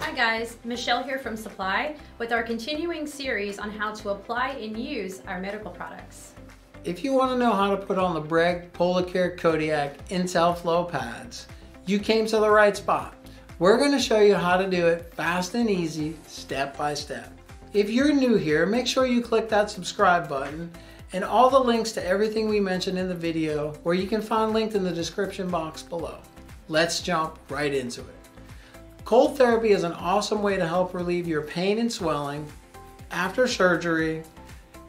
Hi guys, Michelle here from Supply with our continuing series on how to apply and use our medical products. If you want to know how to put on the Breg Polar Care Kodiak IntelliFlo pads, you came to the right spot. We're going to show you how to do it fast and easy, step by step. If you're new here, make sure you click that subscribe button and all the links to everything we mentioned in the video where you can find linked in the description box below. Let's jump right into it. Cold therapy is an awesome way to help relieve your pain and swelling after surgery,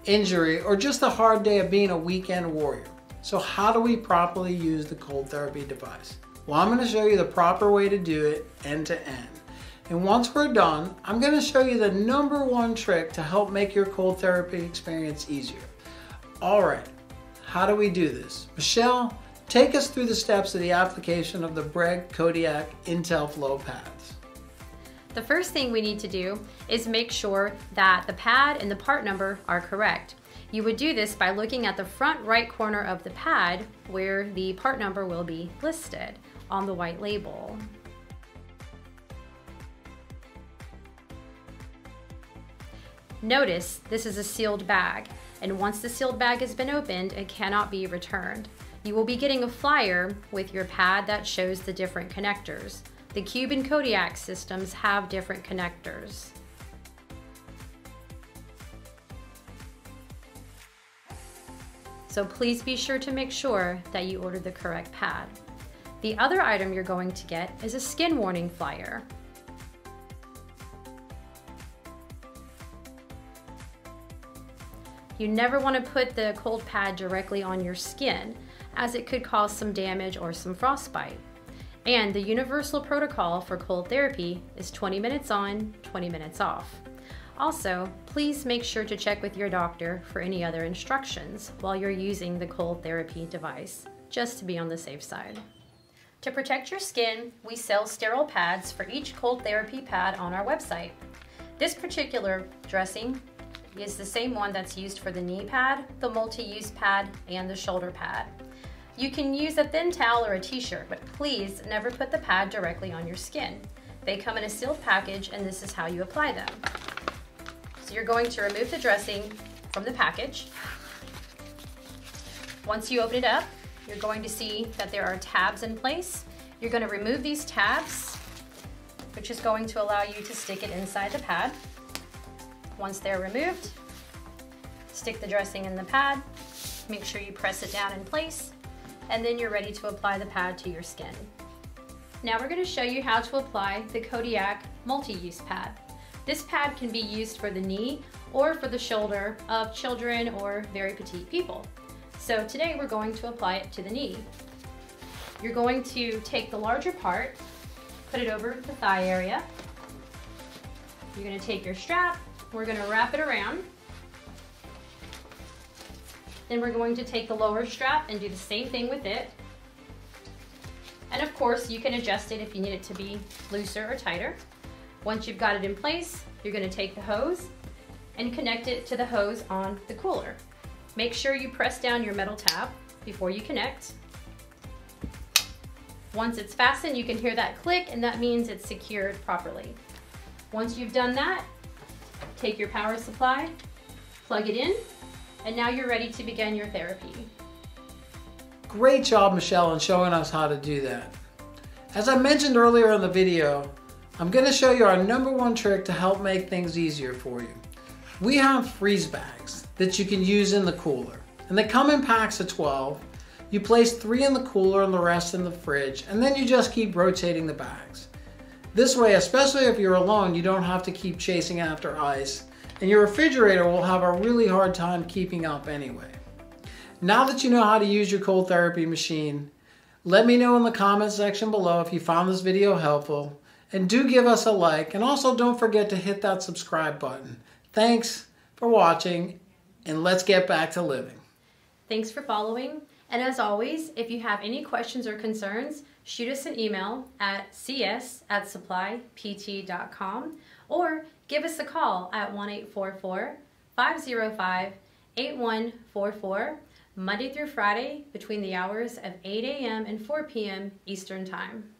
injury, or just a hard day of being a weekend warrior. So how do we properly use the cold therapy device? Well, I'm gonna show you the proper way to do it end to end. And once we're done, I'm gonna show you the number one trick to help make your cold therapy experience easier. All right, how do we do this? Michelle, Take us through the steps of the application of the Breg Kodiak Intel flow pads. The first thing we need to do is make sure that the pad and the part number are correct. You would do this by looking at the front right corner of the pad where the part number will be listed on the white label. Notice this is a sealed bag, and once the sealed bag has been opened, it cannot be returned. You will be getting a flyer with your pad that shows the different connectors. The Cube and Kodiak systems have different connectors. So please be sure to make sure that you order the correct pad. The other item you're going to get is a skin warning flyer. You never want to put the cold pad directly on your skin as it could cause some damage or some frostbite. And the universal protocol for cold therapy is 20 minutes on, 20 minutes off. Also, please make sure to check with your doctor for any other instructions while you're using the cold therapy device, just to be on the safe side. To protect your skin, we sell sterile pads for each cold therapy pad on our website. This particular dressing is the same one that's used for the knee pad, the multi-use pad, and the shoulder pad. You can use a thin towel or a t-shirt, but please never put the pad directly on your skin. They come in a sealed package and this is how you apply them. So you're going to remove the dressing from the package. Once you open it up, you're going to see that there are tabs in place. You're going to remove these tabs, which is going to allow you to stick it inside the pad. Once they're removed, stick the dressing in the pad, make sure you press it down in place, and then you're ready to apply the pad to your skin. Now we're going to show you how to apply the Kodiak multi-use pad. This pad can be used for the knee or for the shoulder of children or very petite people. So today we're going to apply it to the knee. You're going to take the larger part, put it over the thigh area. You're going to take your strap, we're going to wrap it around then we're going to take the lower strap and do the same thing with it. And of course, you can adjust it if you need it to be looser or tighter. Once you've got it in place, you're gonna take the hose and connect it to the hose on the cooler. Make sure you press down your metal tab before you connect. Once it's fastened, you can hear that click and that means it's secured properly. Once you've done that, take your power supply, plug it in, and now you're ready to begin your therapy. Great job, Michelle, in showing us how to do that. As I mentioned earlier in the video, I'm going to show you our number one trick to help make things easier for you. We have freeze bags that you can use in the cooler, and they come in packs of 12. You place three in the cooler and the rest in the fridge, and then you just keep rotating the bags. This way, especially if you're alone, you don't have to keep chasing after ice and your refrigerator will have a really hard time keeping up anyway. Now that you know how to use your cold therapy machine, let me know in the comments section below if you found this video helpful, and do give us a like, and also don't forget to hit that subscribe button. Thanks for watching, and let's get back to living. Thanks for following, and as always, if you have any questions or concerns, shoot us an email at cs at supplypt.com or give us a call at 1-844-505-8144 Monday through Friday between the hours of 8 a.m. and 4 p.m. Eastern Time.